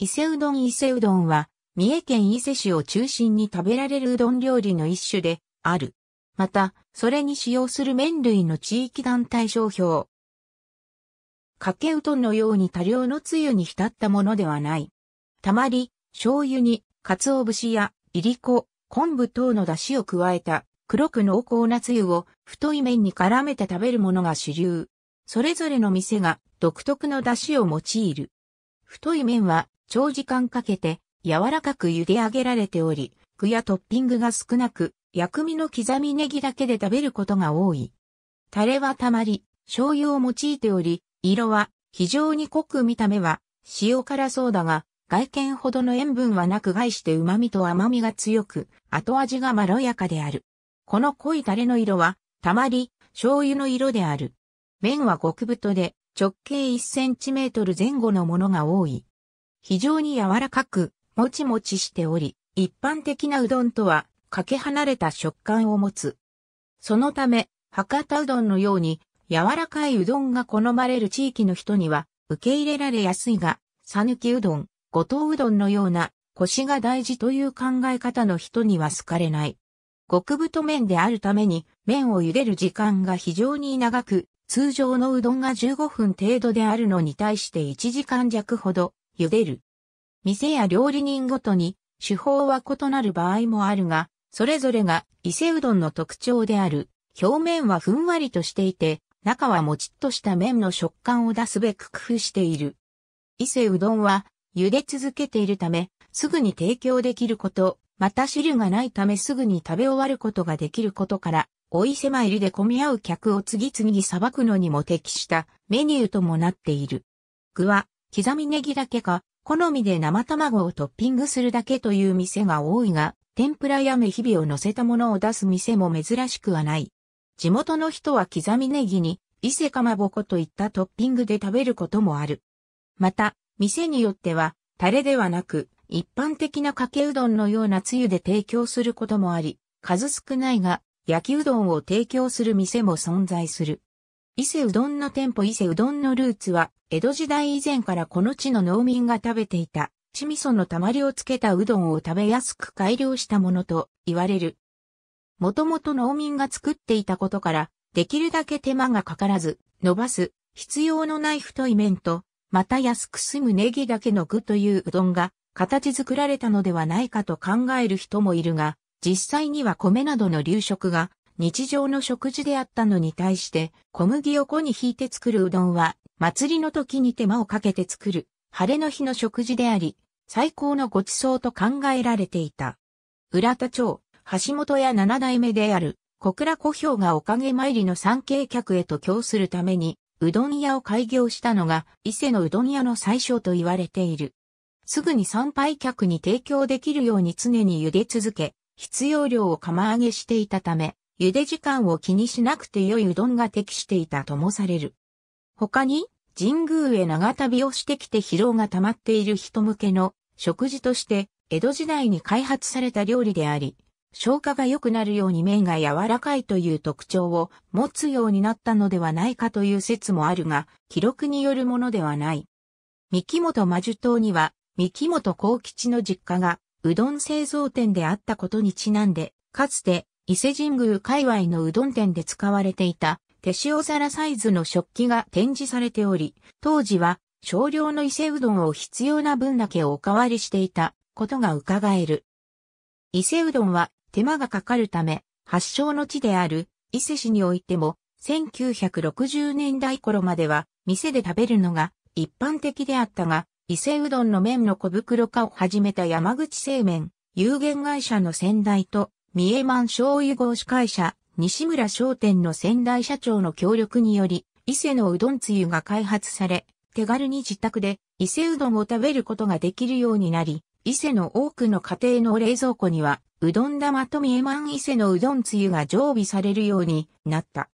伊勢うどん伊勢うどんは、三重県伊勢市を中心に食べられるうどん料理の一種である。また、それに使用する麺類の地域団体商標。かけうどんのように多量のつゆに浸ったものではない。たまり、醤油に、鰹節や、いりこ、昆布等の出汁を加えた、黒く濃厚なつゆを太い麺に絡めて食べるものが主流。それぞれの店が独特の出汁を用いる。太い麺は長時間かけて柔らかく茹で上げられており、具やトッピングが少なく、薬味の刻みネギだけで食べることが多い。タレはたまり、醤油を用いており、色は非常に濃く見た目は塩辛そうだが、外見ほどの塩分はなく害して旨味と甘みが強く、後味がまろやかである。この濃いタレの色は、たまり、醤油の色である。麺は極太で、直径1センチメートル前後のものが多い。非常に柔らかく、もちもちしており、一般的なうどんとは、かけ離れた食感を持つ。そのため、博多うどんのように、柔らかいうどんが好まれる地域の人には、受け入れられやすいが、さぬきうどん、五島うどんのような、腰が大事という考え方の人には好かれない。極太麺であるために、麺を茹でる時間が非常に長く、通常のうどんが15分程度であるのに対して1時間弱ほど茹でる。店や料理人ごとに手法は異なる場合もあるが、それぞれが伊勢うどんの特徴である。表面はふんわりとしていて、中はもちっとした麺の食感を出すべく工夫している。伊勢うどんは茹で続けているため、すぐに提供できること、また汁がないためすぐに食べ終わることができることから、お伊勢参りで混み合う客を次々に裁くのにも適したメニューともなっている。具は刻みネギだけか、好みで生卵をトッピングするだけという店が多いが、天ぷらやめ日々を乗せたものを出す店も珍しくはない。地元の人は刻みネギに、伊勢かまぼこといったトッピングで食べることもある。また、店によっては、タレではなく、一般的なかけうどんのようなつゆで提供することもあり、数少ないが、焼きうどんを提供する店も存在する。伊勢うどんの店舗伊勢うどんのルーツは、江戸時代以前からこの地の農民が食べていた、地味噌のたまりをつけたうどんを食べやすく改良したものと言われる。もともと農民が作っていたことから、できるだけ手間がかからず、伸ばす、必要のない太い麺と、また安く済むネギだけの具といううどんが、形作られたのではないかと考える人もいるが、実際には米などの流食が日常の食事であったのに対して、小麦を粉に引いて作るうどんは、祭りの時に手間をかけて作る、晴れの日の食事であり、最高のご馳走と考えられていた。浦田町、橋本や七代目である、小倉小兵がおかげ参りの参詣客へと供するために、うどん屋を開業したのが、伊勢のうどん屋の最初と言われている。すぐに参拝客に提供できるように常に茹で続け、必要量を釜揚げしていたため、茹で時間を気にしなくて良いうどんが適していたともされる。他に、神宮へ長旅をしてきて疲労が溜まっている人向けの食事として江戸時代に開発された料理であり、消化が良くなるように麺が柔らかいという特徴を持つようになったのではないかという説もあるが、記録によるものではない。三木本魔樹島には、三木本幸吉の実家が、うどん製造店であったことにちなんで、かつて伊勢神宮界隈のうどん店で使われていた手塩皿サイズの食器が展示されており、当時は少量の伊勢うどんを必要な分だけおかわりしていたことが伺える。伊勢うどんは手間がかかるため、発祥の地である伊勢市においても、1960年代頃までは店で食べるのが一般的であったが、伊勢うどんの麺の小袋化を始めた山口製麺、有限会社の先代と三重満醤油合資会社、西村商店の先代社長の協力により、伊勢のうどんつゆが開発され、手軽に自宅で伊勢うどんを食べることができるようになり、伊勢の多くの家庭の冷蔵庫には、うどん玉と三重満伊勢のうどんつゆが常備されるようになった。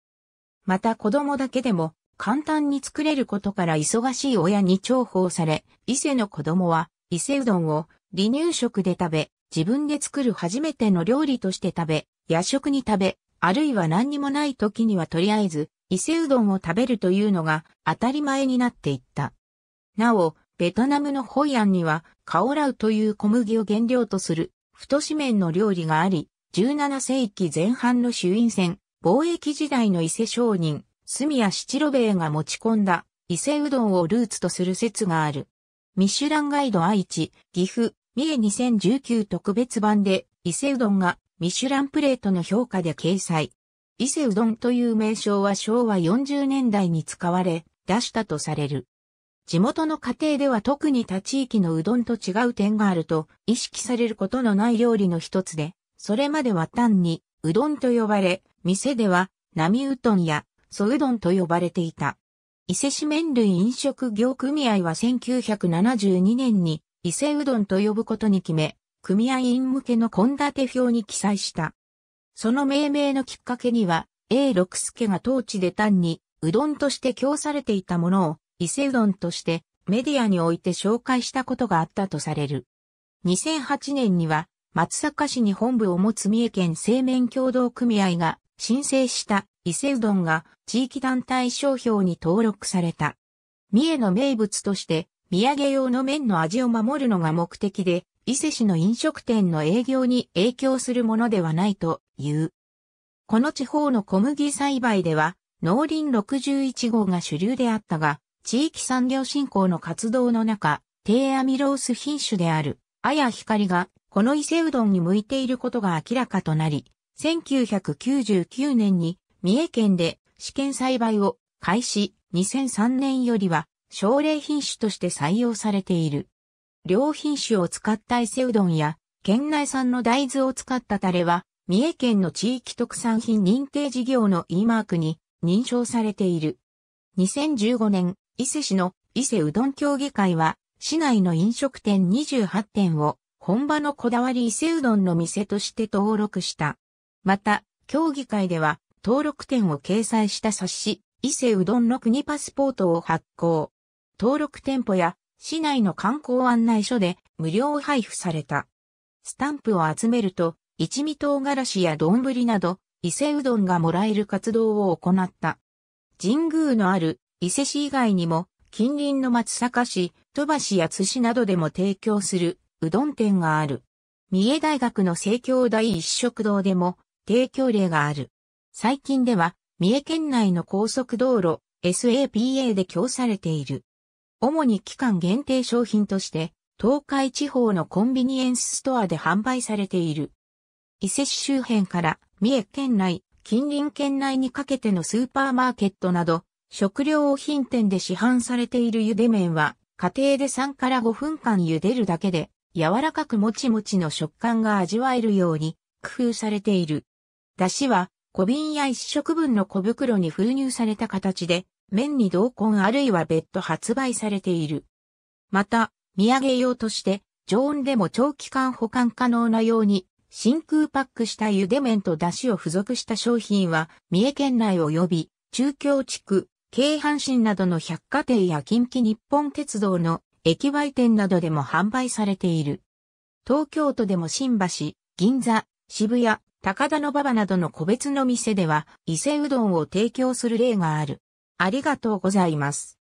また子供だけでも簡単に作れることから忙しい親に重宝され、伊勢の子供は伊勢うどんを離乳食で食べ、自分で作る初めての料理として食べ、夜食に食べ、あるいは何にもない時にはとりあえず、伊勢うどんを食べるというのが当たり前になっていった。なお、ベトナムのホイアンにはカオラウという小麦を原料とする太紙麺の料理があり、17世紀前半の朱印船、貿易時代の伊勢商人、住谷七郎兵衛が持ち込んだ伊勢うどんをルーツとする説がある。ミシュランガイド愛知、岐阜、三重2019特別版で伊勢うどんがミシュランプレートの評価で掲載。伊勢うどんという名称は昭和40年代に使われ、出したとされる。地元の家庭では特に他地域のうどんと違う点があると意識されることのない料理の一つで、それまでは単にうどんと呼ばれ、店では波うどんや蘇うどんと呼ばれていた。伊勢市麺類飲食業組合は1972年に伊勢うどんと呼ぶことに決め、組合員向けの献立表に記載した。その命名のきっかけには、A 六助が当地で単にうどんとして供されていたものを伊勢うどんとしてメディアにおいて紹介したことがあったとされる。2008年には松阪市に本部を持つ三重県製麺協同組合が申請した伊勢うどんが地域団体商標に登録された。三重の名物として土産用の麺の味を守るのが目的で、伊勢市の飲食店の営業に影響するものではないという。この地方の小麦栽培では農林61号が主流であったが、地域産業振興の活動の中、低アミロース品種である、あや光が、この伊勢うどんに向いていることが明らかとなり、1999年に三重県で試験栽培を開始、2003年よりは奨励品種として採用されている。両品種を使った伊勢うどんや、県内産の大豆を使ったタレは、三重県の地域特産品認定事業の E マークに認証されている。2015年、伊勢市の伊勢うどん協議会は、市内の飲食店28店を本場のこだわり伊勢うどんの店として登録した。また、協議会では、登録店を掲載した冊子、伊勢うどんの国パスポートを発行。登録店舗や市内の観光案内所で無料配布された。スタンプを集めると、一味唐辛子や丼など、伊勢うどんがもらえる活動を行った。神宮のある伊勢市以外にも、近隣の松阪市、鳥羽市や津市などでも提供するうどん店がある。三重大学の生協第一食堂でも提供例がある。最近では、三重県内の高速道路 SAPA で供されている。主に期間限定商品として、東海地方のコンビニエンスストアで販売されている。伊勢市周辺から三重県内、近隣県内にかけてのスーパーマーケットなど、食料品店で市販されている茹で麺は、家庭で3から5分間茹でるだけで、柔らかくもちもちの食感が味わえるように工夫されている。だしは、小瓶や一食分の小袋に封入された形で、麺に同梱あるいは別途発売されている。また、土産用として、常温でも長期間保管可能なように、真空パックした茹で麺と出汁を付属した商品は、三重県内及び、中京地区、京阪神などの百貨店や近畿日本鉄道の駅売店などでも販売されている。東京都でも新橋、銀座、渋谷、高田の馬場などの個別の店では伊勢うどんを提供する例がある。ありがとうございます。